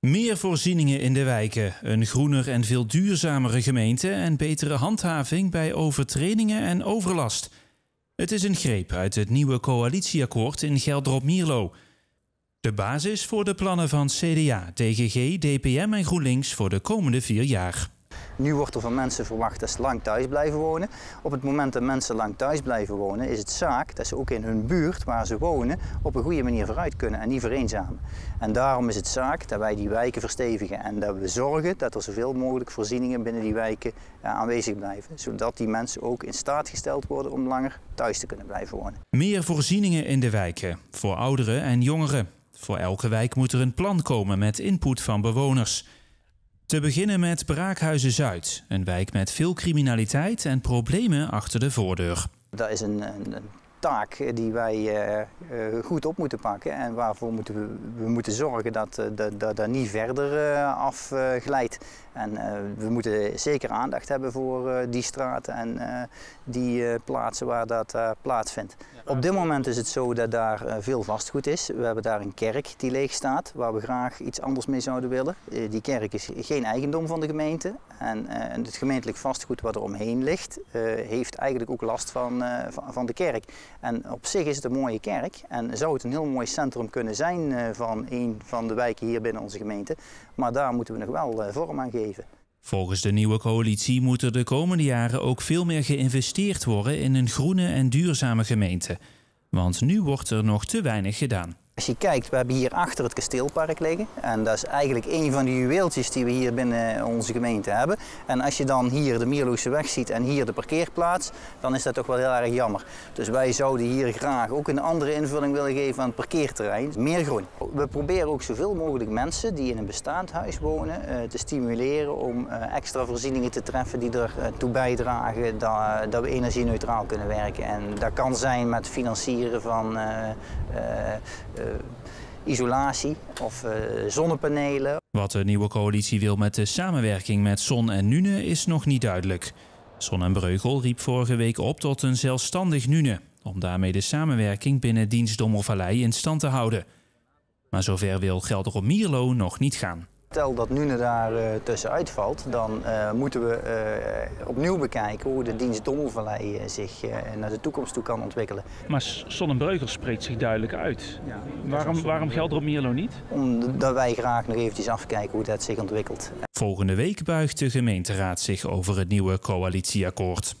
Meer voorzieningen in de wijken, een groener en veel duurzamere gemeente en betere handhaving bij overtredingen en overlast. Het is een greep uit het nieuwe coalitieakkoord in Geldrop-Mierlo. De basis voor de plannen van CDA, DGG, DPM en GroenLinks voor de komende vier jaar. Nu wordt er van mensen verwacht dat ze lang thuis blijven wonen. Op het moment dat mensen lang thuis blijven wonen, is het zaak dat ze ook in hun buurt waar ze wonen op een goede manier vooruit kunnen en niet vereenzamen. En daarom is het zaak dat wij die wijken verstevigen en dat we zorgen dat er zoveel mogelijk voorzieningen binnen die wijken aanwezig blijven. Zodat die mensen ook in staat gesteld worden om langer thuis te kunnen blijven wonen. Meer voorzieningen in de wijken, voor ouderen en jongeren. Voor elke wijk moet er een plan komen met input van bewoners. Te beginnen met Braakhuizen Zuid, een wijk met veel criminaliteit en problemen achter de voordeur. Dat is een, een, taak die wij uh, uh, goed op moeten pakken en waarvoor moeten we, we moeten zorgen dat uh, dat, dat niet verder afglijdt. En we moeten zeker aandacht hebben voor die straten en die plaatsen waar dat plaatsvindt. Op dit moment is het zo dat daar veel vastgoed is. We hebben daar een kerk die leeg staat, waar we graag iets anders mee zouden willen. die kerk is geen eigendom van de gemeente. En het gemeentelijk vastgoed wat er omheen ligt, heeft eigenlijk ook last van, van, van de kerk. En op zich is het een mooie kerk en zou het een heel mooi centrum kunnen zijn van een van de wijken hier binnen onze gemeente. Maar daar moeten we nog wel vorm aan geven. Volgens de nieuwe coalitie moet er de komende jaren ook veel meer geïnvesteerd worden in een groene en duurzame gemeente. Want nu wordt er nog te weinig gedaan. Als je kijkt, we hebben hier achter het kasteelpark liggen. En dat is eigenlijk een van de juweeltjes die we hier binnen onze gemeente hebben. En als je dan hier de Mierloose weg ziet en hier de parkeerplaats, dan is dat toch wel heel erg jammer. Dus wij zouden hier graag ook een andere invulling willen geven aan het parkeerterrein. Meer groen. We proberen ook zoveel mogelijk mensen die in een bestaand huis wonen te stimuleren om extra voorzieningen te treffen die ertoe bijdragen dat, we energie-neutraal kunnen werken. En dat kan zijn met financieren van uh, isolatie of uh, zonnepanelen. Wat de nieuwe coalitie wil met de samenwerking met Zon en Nune is nog niet duidelijk. Zon en Breugel riep vorige week op tot een zelfstandig Nune, om daarmee de samenwerking binnen dienst Dommelvallei in stand te houden. Maar zover wil Gelder Mierlo nog niet gaan. Stel dat Nune daar uh, tussenuit valt, dan uh, moeten we uh, opnieuw bekijken hoe de dienst Dommelvallei zich naar de toekomst toe kan ontwikkelen. Maar Sonnenbreugel spreekt zich duidelijk uit. Ja, waarom, waarom geldt er op Mierlo niet? Omdat wij graag nog eventjes afkijken hoe dat zich ontwikkelt. Volgende week buigt de gemeenteraad zich over het nieuwe coalitieakkoord.